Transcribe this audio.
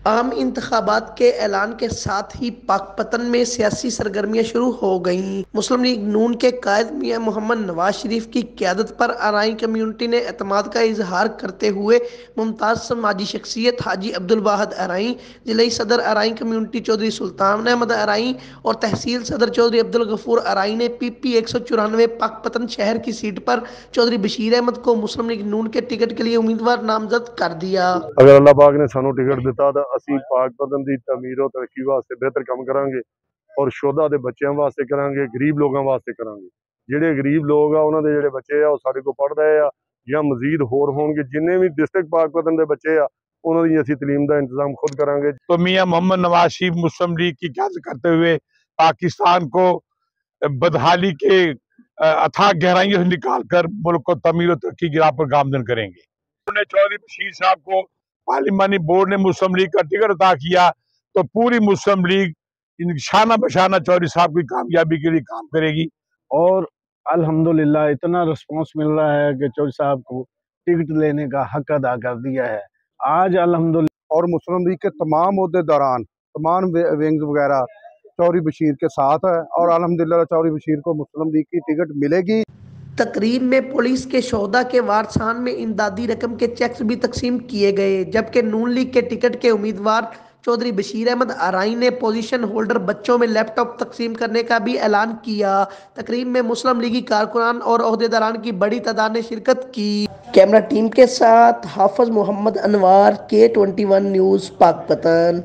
आम इंतबात के ऐलान के साथ ही पाकपतन में सियासी सरगर्मियाँ शुरू हो गईं। मुस्लिम लीग नून के कायद मियाँ मोहम्मद नवाज़ शरीफ की क्यादत पर आरई कम्युनिटी ने अतमाद का इजहार करते हुए मुमताज़ समाजी शख्सियत हाजी अब्दुल वाहद आरई ज़िले सदर आरई कम्युनिटी चौधरी सुल्तान अहमद आरई और तहसील सदर चौधरी अब्दुल गफूर आरई ने पी पी एक सौ चौरानवे पाकपतन शहर की सीट पर चौधरी बशीर अहमद को मुस्लिम लीग नून के टिकट के लिए उम्मीदवार नामजद कर दिया। अगर अल्लाह पाक ने टिकट दिता था ਅਸੀਂ ਪਾਕ ਪਤਨ ਦੀ ਤਮੀਰ और ਤਰੱਕੀ ਵਾਸਤੇ ਬਿਹਤਰ ਕੰਮ ਕਰਾਂਗੇ ਔਰ ਸ਼ੋਧਾ ਦੇ ਬੱਚਿਆਂ ਵਾਸਤੇ ਕਰਾਂਗੇ ਗਰੀਬ ਲੋਕਾਂ ਵਾਸਤੇ ਕਰਾਂਗੇ ਜਿਹੜੇ ਗਰੀਬ ਲੋਕ ਆ ਉਹਨਾਂ ਦੇ ਜਿਹੜੇ ਬੱਚੇ ਆ ਉਹ ਸਾਡੇ ਕੋਲ ਪੜ੍ਹ ਰਹੇ ਆ ਜਾਂ ਮਜ਼ੀਦ ਹੋਰ ਹੋਣਗੇ ਜਿੰਨੇ ਵੀ ਡਿਸਟ੍ਰਿਕਟ ਪਾਕ ਪਤਨ ਦੇ ਬੱਚੇ ਆ ਉਹਨਾਂ ਦੀ ਅਸੀਂ तालीम का इंतजाम खुद करांगे तो मियाँ मोहम्मद नवाज शरीफ मुस्लिम लीग की क्यादत करते हुए पाकिस्तान को बदहाली के अथाह गहराइयों से निकाल कर मुल्क को तमीर और तरक्की की राह पर गामजन करेंगे उन्होंने चौधरी बशीर साहब को पार्लिमानी बोर्ड ने मुस्लिम लीग का टिकट अदा किया तो पूरी मुस्लिम लीग इन शाना बशाना चौधरी साहब की कामयाबी के लिए काम करेगी। और अल्हम्दुलिल्लाह इतना रिस्पांस मिल रहा है कि चौधरी साहब को टिकट लेने का हक अदा कर दिया है। आज अल्हम्दुलिल्लाह और मुस्लिम लीग के तमाम अहदेदारान तमाम विंग्स वगैरह चौधरी बशीर के साथ है और अलहमदिल्ला चौधरी बशीर को मुस्लिम लीग की टिकट मिलेगी। तकरीब में पुलिस के शोदा के वारसान में इमदादी रकम के चेक्स भी तकसीम किए गए, जबकि नून लीग के टिकट के उम्मीदवार चौधरी बशीर अहमद आरई ने पोजीशन होल्डर बच्चों में लैपटॉप तकसीम करने का भी ऐलान किया। तकरीब में मुस्लिम लीगी कारकुनान और अहदेदारान की बड़ी तादाद ने शिरकत की। कैमरा टीम के साथ हाफज मोहम्मद अनवार, के ट्वेंटी वन न्यूज़ पाकपतन